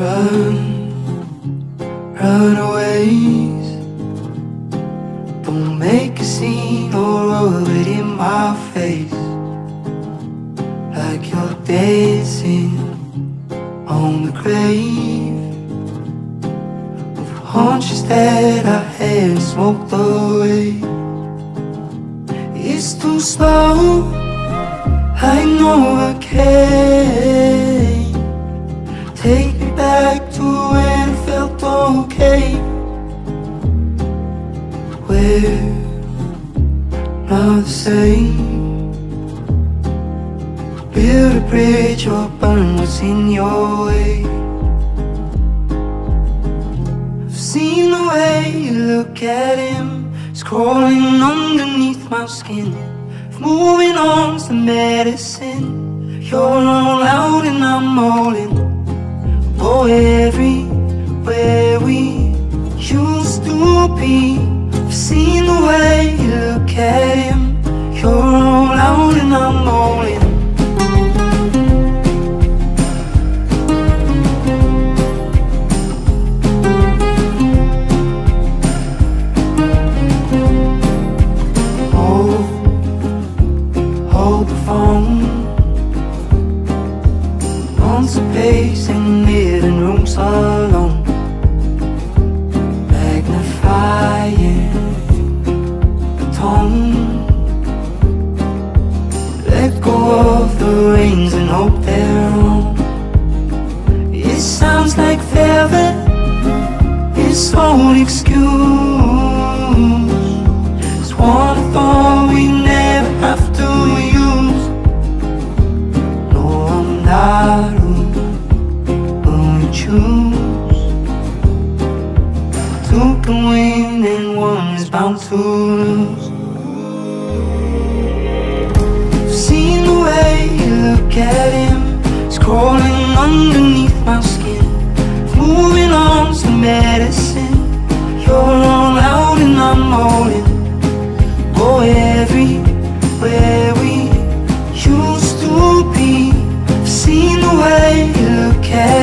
run, runaways. Don't make a scene or rub it in my face. Like you're dancing on the grave of hunches that I had smoked away. It's too slow. I know I can We're not the same. Build a bridge or burn what's in your way. I've seen the way you look at him Scrolling underneath my skin. Moving on's the medicine. You're all out and I'm all in. Oh, everywhere out and I'm all Hold, hold the phone. Months of pacing living rooms alone the and hope they're wrong It sounds like velvet It's old excuse. It's I we never have to use. No, I'm not who, you choose. Two can win and one is bound to lose at him it's crawling underneath my skin. Moving on's the medicine. You're all out and I'm all in Go everywhere we used to be. I've seen the way you look at